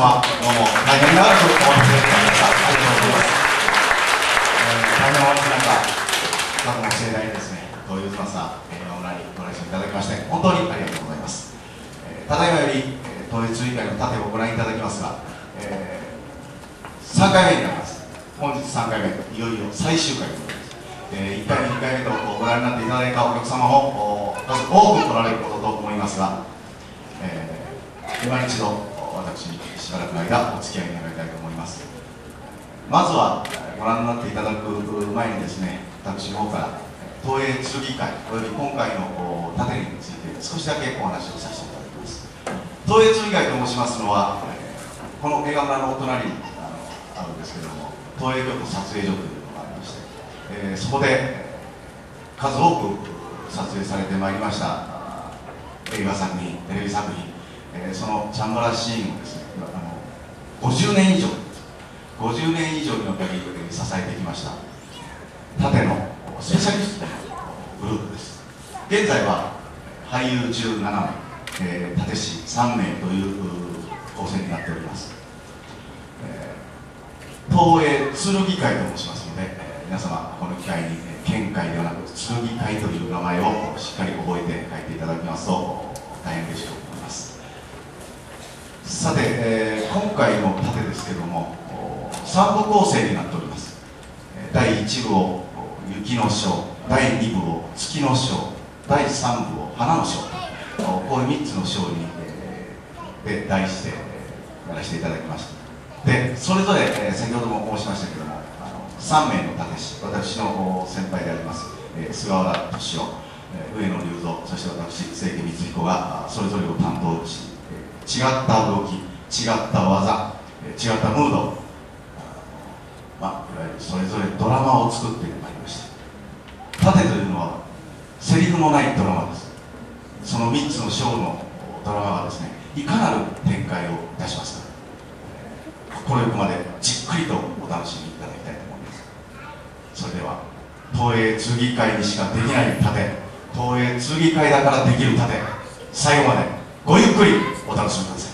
様どうも大変長くお待ちいただきましたありがとうございます、えー、大変お待ちの中過去の盛大にですね東洋翼映画村にご来場いただきまして本当にありがとうございます、えー、ただいまより、えー、統一委員会の盾をご覧いただきますが、えー、3回目になります本日3回目いよいよ最終回でございますえー、1回目、2回目とご覧になっていただいたお客様も多く来られることと思いますが、えー、今一度私しばらくの間お付き合い願いたいと思います。まずはご覧になっていただく前にですね私の方から東映剣会および今回の盾について少しだけお話をさせていただきます。東映剣会と申しますのはこの映画村のお隣にあるんですけども東映局撮影所というのがありましてえー、そこで数多く撮影されてまいりました映画作品テレビ作品、えー、そのチャンバラシーンをですねあの50年以上50年以上にわたり支えてきました縦のスペシャリストのグループです。現在は俳優17名、えー、3名という構成になっております、えー、東映剣会と申しますのでえ皆様この機会に県会ではなく剣会という名前をしっかり覚えて書いていただきますと大変嬉しく思います。さて、えー、今回の盾ですけども3部構成になっております。第1部を雪の章第2部を月の章第3部を花の章こういう3つの章に、えー、で題してやらせていただきました。でそれぞれ、えー、先ほども申しましたけどもあの3名の武士私の先輩であります、えー、菅原敏夫、えー、上野隆三そして私清家光彦がそれぞれを担当し、違った動き違った技、え、違ったムード。まあ、いわゆるそれぞれドラマを作ってまいりました。盾というのはセリフのないドラマです。その3つのショーのドラマがですねいかなる展開をいたします。か心よくまでじっくりとお楽しみいただきたいと思います。それでは東映剣会にしかできない盾。東映剣会だからできる盾。最後までごゆっくりお楽しみください。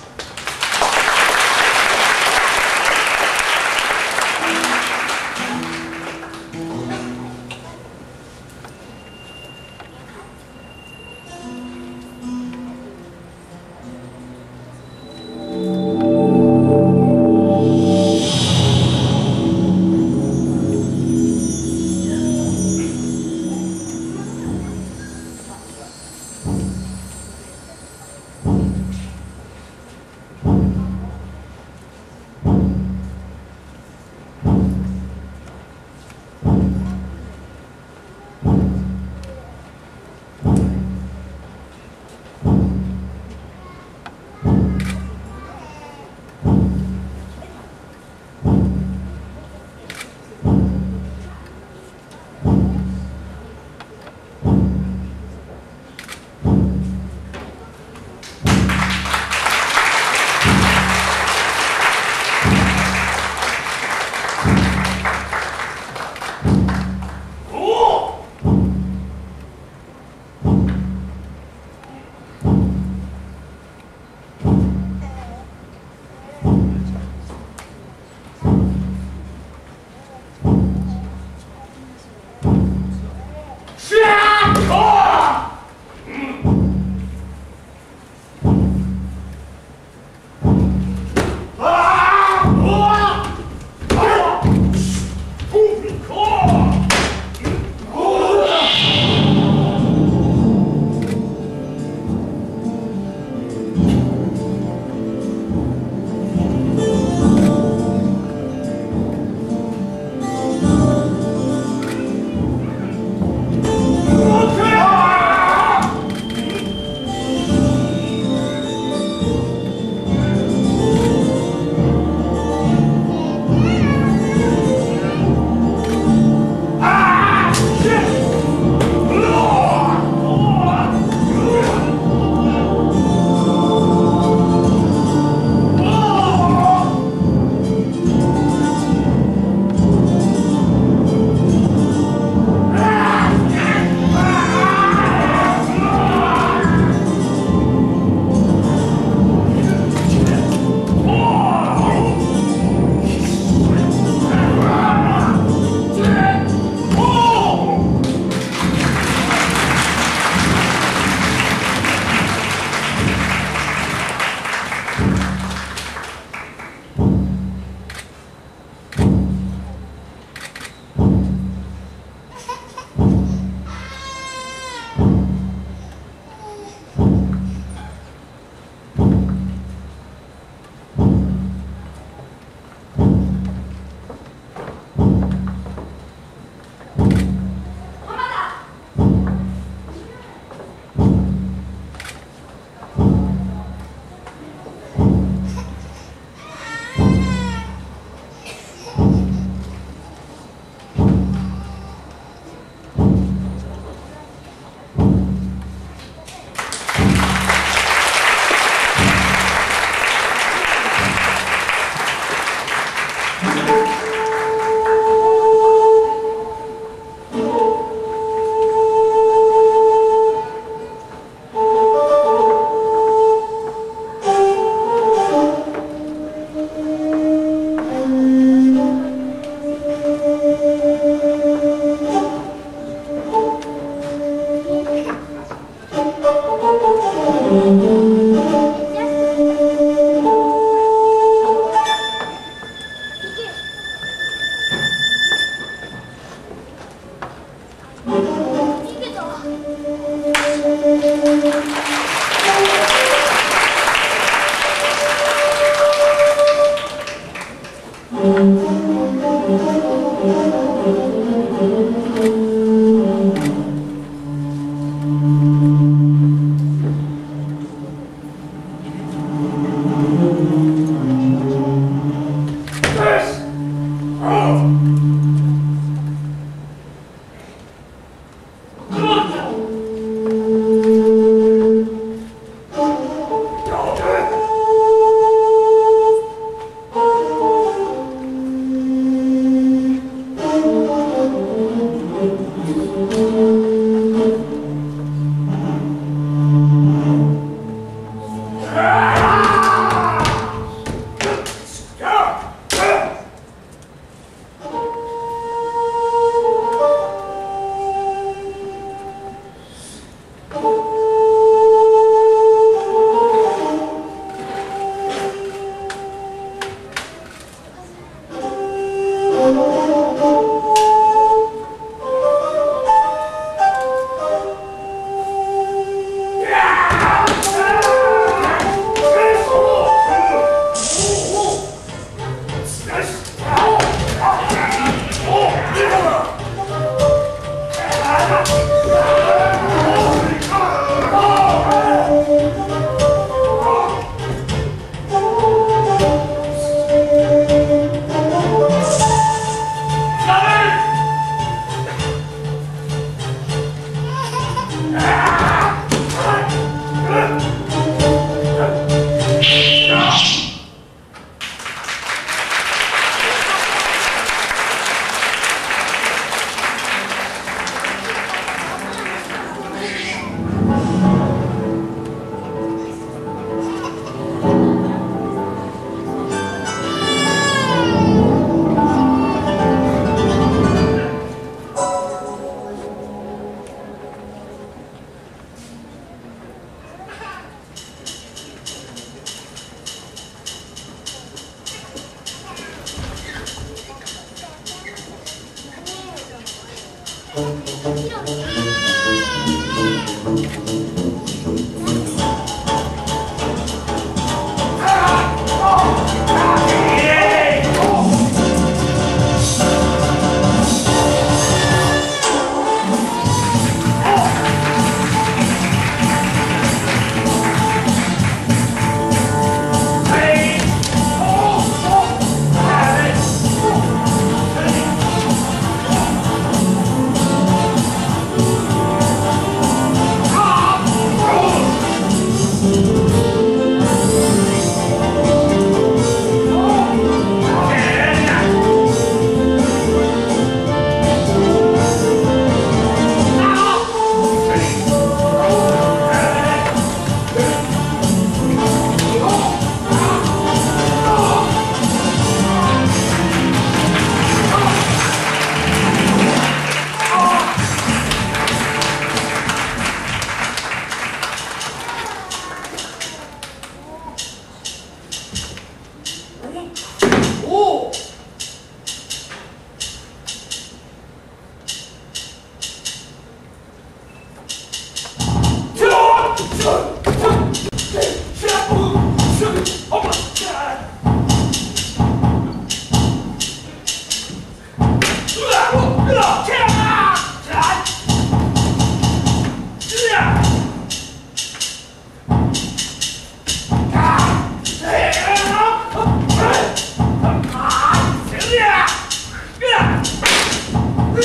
别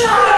打！